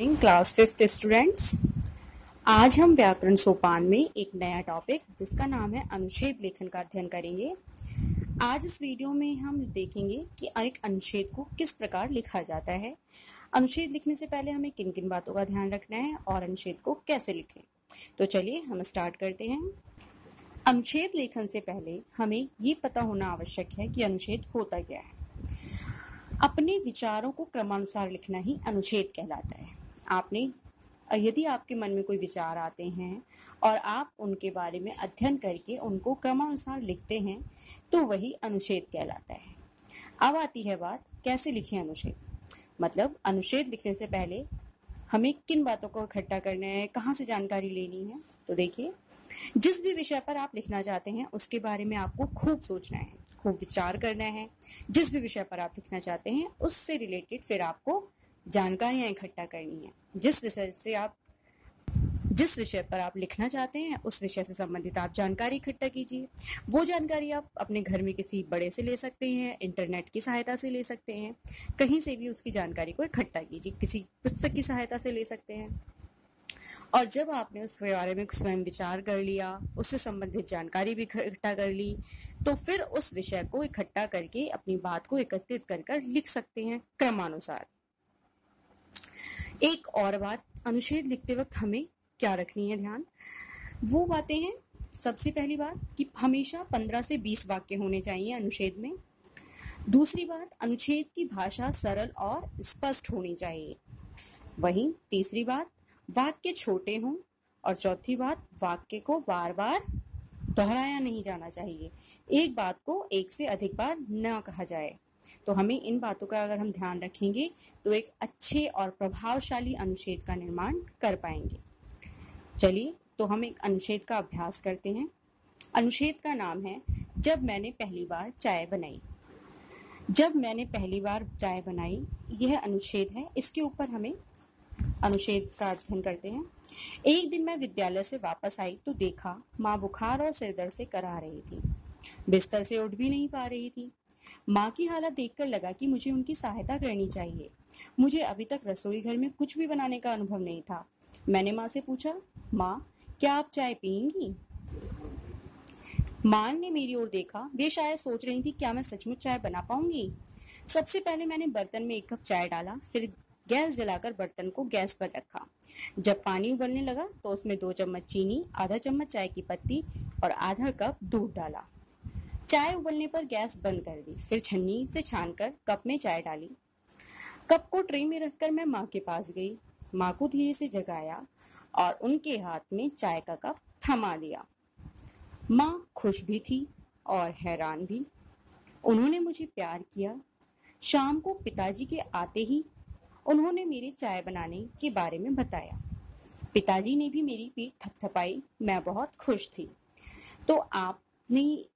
Class fifth students आज हम व्याकरण सोपान में एक नया टॉपिक जिसका नाम है अनुच्छेद लेखन का अध्ययन करेंगे। आज इस वीडियो में हम देखेंगे कि एक अनुच्छेद को किस प्रकार लिखा जाता है। अनुच्छेद लिखने से पहले हमें किन किन बातों का ध्यान रखना है और अनुच्छेद को कैसे लिखें। तो चलिए हम स्टार्ट करते हैं। अनुच्छेद लेखन से पहले हमें ये पता होना आवश्यक है कि अनुच्छेद होता क्या है। अपने विचारों को क्रमानुसार लिखना ही अनुच्छेद कहलाता है। आपने, यदि आपके मन में कोई विचार आते हैं और आप उनके बारे में अध्ययन करके उनको क्रमानुसार लिखते हैं तो वही अनुच्छेद कहलाता है। अब आती है बात, कैसे लिखें अनुच्छेद? मतलब अनुच्छेद लिखने से पहले हमें किन बातों को इकट्ठा करना है, कहाँ से जानकारी लेनी है? तो देखिए, जिस भी विषय पर आप लिखना चाहते हैं, उसके बारे में आपको खूब सोचना है, खूब विचार करना है। जिस भी विषय पर आप लिखना चाहते हैं, उससे रिलेटेड फिर आपको जानकारियाँ इकट्ठा करनी है। जिस विषय से आप, जिस विषय पर आप लिखना चाहते हैं, उस विषय से संबंधित आप जानकारी इकट्ठा कीजिए। वो जानकारी आप अपने घर में किसी बड़े से ले सकते हैं, इंटरनेट की सहायता से ले सकते हैं। कहीं से भी उसकी जानकारी को इकट्ठा कीजिए। किसी पुस्तक की सहायता से ले सकते हैं। और जब आपने उस बारे में स्वयं विचार कर लिया, उससे संबंधित जानकारी भी इकट्ठा कर ली तो फिर उस विषय को इकट्ठा करके अपनी बात को एकत्रित कर कर लिख सकते हैं क्रमानुसार। एक और बात, अनुच्छेद लिखते वक्त हमें क्या रखनी है ध्यान? वो बातें हैं, सबसे पहली बात कि हमेशा पंद्रह से बीस वाक्य होने चाहिए अनुच्छेद में। दूसरी बात, अनुच्छेद की भाषा सरल और स्पष्ट होनी चाहिए। वहीं तीसरी बात, वाक्य छोटे हों और चौथी बात, वाक्य को बार बार दोहराया नहीं जाना चाहिए। एक बात को एक से अधिक बार न कहा जाए। तो हमें इन बातों का अगर हम ध्यान रखेंगे तो एक अच्छे और प्रभावशाली अनुच्छेद का निर्माण कर पाएँगे। चलिए तो हम एक अनुच्छेद का अभ्यास करते हैं। अनुच्छेद का नाम है, जब मैंने पहली बार चाय बनाई। जब मैंने पहली बार चाय बनाई, यह अनुच्छेद है। इसके ऊपर हमें अनुच्छेद का अध्ययन करते हैं। एक दिन मैं विद्यालय से वापस आई तो देखा, माँ बुखार और सिरदर्द से करा रही थी। बिस्तर से उठ भी नहीं पा रही थी। माँ की हालत देखकर लगा कि मुझे उनकी सहायता करनी चाहिए। मुझे अभी तक रसोई घर में कुछ भी बनाने का अनुभव नहीं था। मैंने माँ से पूछा, माँ, क्या आप चाय पियेंगी? माँ ने मेरी ओर देखा। वे शायद सोच रही थी, क्या मैं सचमुच चाय बना पाऊँगी? सबसे पहले मैंने बर्तन में एक कप चाय डाला, फिर गैस जलाकर बर्तन को गैस पर रखा। जब पानी उबलने लगा तो उसमें दो चम्मच चीनी, आधा चम्मच चाय की पत्ती और आधा कप दूध डाला। चाय उबलने पर गैस बंद कर दी। फिर छन्नी से छानकर कप में चाय डाली। कप को ट्रे में रखकर मैं माँ के पास गई। माँ को धीरे से जगाया और उनके हाथ में चाय का कप थमा दिया। माँ खुश भी थी और हैरान भी। उन्होंने मुझे प्यार किया। शाम को पिताजी के आते ही उन्होंने मेरे चाय बनाने के बारे में बताया। पिताजी ने भी मेरी पीठ थपथपाई। मैं बहुत खुश थी। तो आपने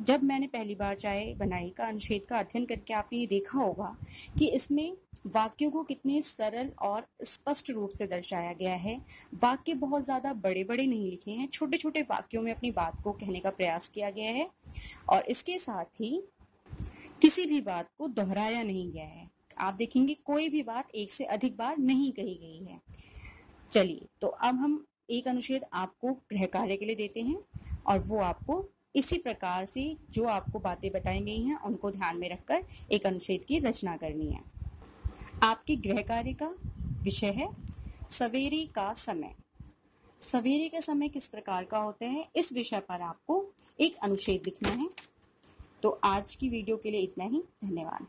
जब मैंने पहली बार चाय बनाई का अनुच्छेद का अध्ययन करके आपने ये देखा होगा कि इसमें वाक्यों को कितने सरल और स्पष्ट रूप से दर्शाया गया है। वाक्य बहुत ज़्यादा बड़े बड़े नहीं लिखे हैं छोटे छोटे वाक्यों में अपनी बात को कहने का प्रयास किया गया है और इसके साथ ही किसी भी बात को दोहराया नहीं गया है। आप देखेंगे कोई भी बात एक से अधिक बार नहीं कही गई है। चलिए तो अब हम एक अनुच्छेद आपको गृह कार्य के लिए देते हैं और वो आपको इसी प्रकार से जो आपको बातें बताई गई हैं, उनको ध्यान में रखकर एक अनुच्छेद की रचना करनी है। आपके गृह कार्य का विषय है, सवेरे का समय। सवेरे का समय किस प्रकार का होता है, इस विषय पर आपको एक अनुच्छेद लिखना है। तो आज की वीडियो के लिए इतना ही। धन्यवाद।